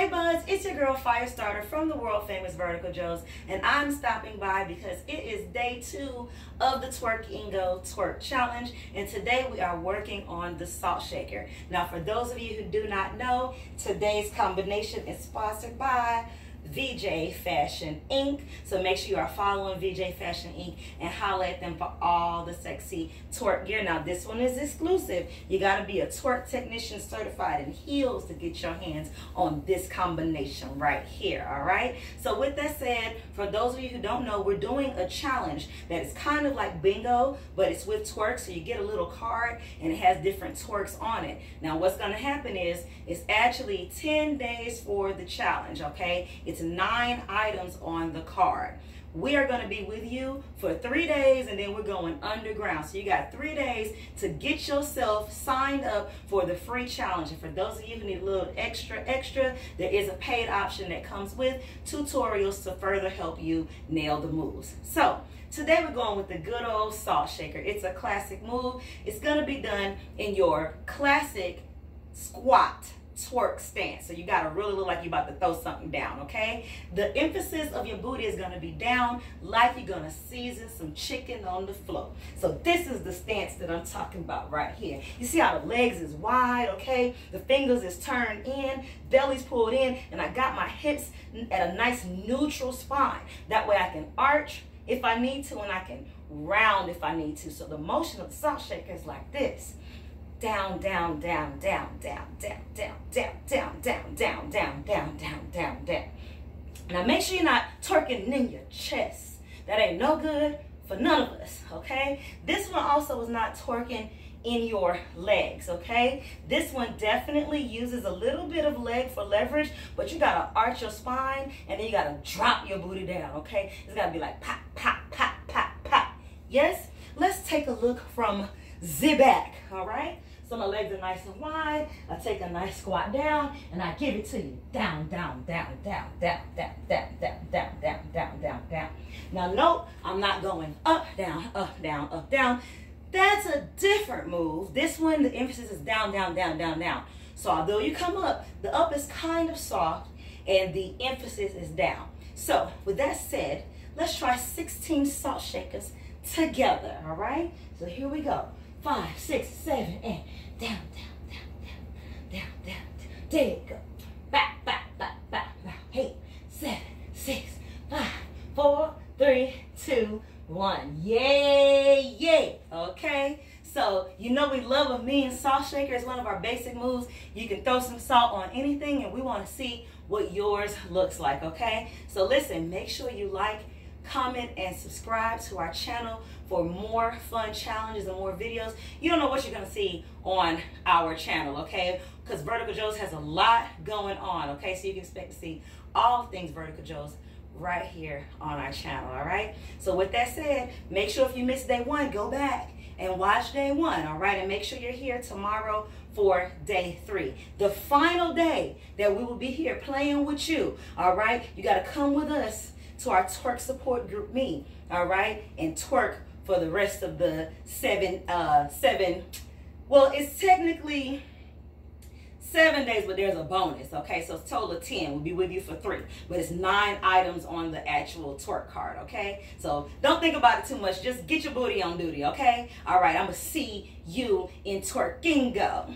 Hey buds, it's your girl Firestarter from the world famous Vertical Joes, and I'm stopping by because it is day two of the Twerkingo Twerk Challenge, and today we are working on the salt shaker. Now, for those of you who do not know, today's combination is sponsored by VJ Fashion Inc. So make sure you are following VJ Fashion Inc. and holler at them for all the sexy twerk gear. Now this one is exclusive. You gotta be a twerk technician certified in heels to get your hands on this combination right here, all right? So with that said, for those of you who don't know, we're doing a challenge that is kind of like bingo, but it's with twerk. So you get a little card and it has different twerks on it. Now what's gonna happen is, it's actually 10 days for the challenge, okay? Nine items on the card. We are going to be with you for three days and then we're going underground. So you got three days to get yourself signed up for the free challenge. And for those of you who need a little extra, extra, there is a paid option that comes with tutorials to further help you nail the moves. So Today we're going with the good old salt shaker. It's a classic move. It's gonna be done in your classic squat twerk stance. So you got to really look like you're about to throw something down, okay? The emphasis of your booty is going to be down like you're going to season some chicken on the floor. So this is the stance that I'm talking about right here. You see how the legs is wide, okay? The fingers is turned in, belly's pulled in, and I got my hips at a nice neutral spine. That way I can arch if I need to and I can round if I need to. So the motion of the salt shaker is like this down, down, down, down, down, down, down, down, down, down, down, down, down, down, down, down. Now make sure you're not twerking in your chest. That ain't no good for none of us, okay? This one also was not twerking in your legs, okay? This one definitely uses a little bit of leg for leverage, but you gotta arch your spine and then you gotta drop your booty down, okay? It's gotta be like pop, pop, pop, pop, pop. Yes? Let's take a look from back, all right? So my legs are nice and wide. I take a nice squat down and I give it to you. Down, down, down, down, down, down, down, down, down, down, down, down, down. Now note, I'm not going up, down, up, down, up, down. That's a different move. This one, the emphasis is down, down, down, down, down. So although you come up, the up is kind of soft and the emphasis is down. So with that said, let's try 16 salt shakers together, all right? So here we go. Five, six, seven, and down, down, down, down, down, down. You go. Back, back, back, back, back. Eight, seven, six, five, four, three, two, one. Yay, yay. Okay. So, you know we love a mean salt shaker. It's one of our basic moves. You can throw some salt on anything and we want to see what yours looks like, okay? So listen, make sure you like, comment, and subscribe to our channel for more fun challenges and more videos. You don't know what you're going to see on our channel, okay? Because Vertical Joes has a lot going on, okay? So you can expect to see all things Vertical Joes right here on our channel, all right? So with that said, make sure if you missed day one, go back and watch day one, all right? And make sure you're here tomorrow for day three. The final day that we will be here playing with you, all right? You got to come with us to our twerk support GroupMe, all right? And twerk for the rest of the seven, uh, seven, well, it's technically seven days, but there's a bonus, okay? So it's total of 10. We'll be with you for three, but it's nine items on the actual twerk card, okay? So don't think about it too much. Just get your booty on duty, okay? All right, I'm gonna see you in Twerkingo.